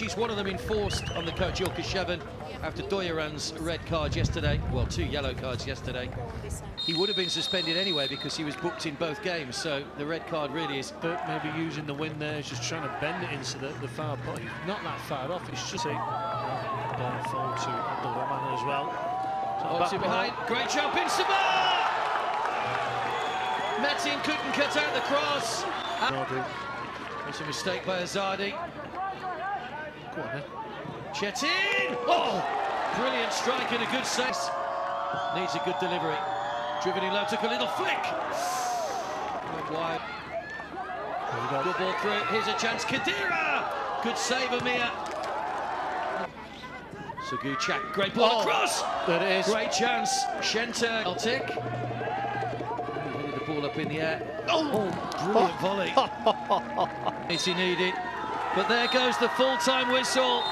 She's one of them enforced on the coach Ilkesheven after Doyeran's red card yesterday. Well, two yellow cards yesterday. He would have been suspended anyway because he was booked in both games. So the red card really is. But maybe using the wind there, just trying to bend it into the, the far post. Not that far off. It's just a ball forward to Abdul as well. So back ball. behind. Great jump in Sabah! Metin couldn't cut out the cross. It's a mistake by Azadi. Then. Chetin! Oh! Brilliant strike and a good save. Needs a good delivery. Driven in low, took a little flick. Wide. Go. Good ball through. Here's a chance. Kadira! Good save, Amir. Suguchak, great ball Oh. across. There it is. Great chance. Shenta, Celtic. Headed the ball up in the air. Oh, oh brilliant volley. It's he needed. But there goes the full-time whistle.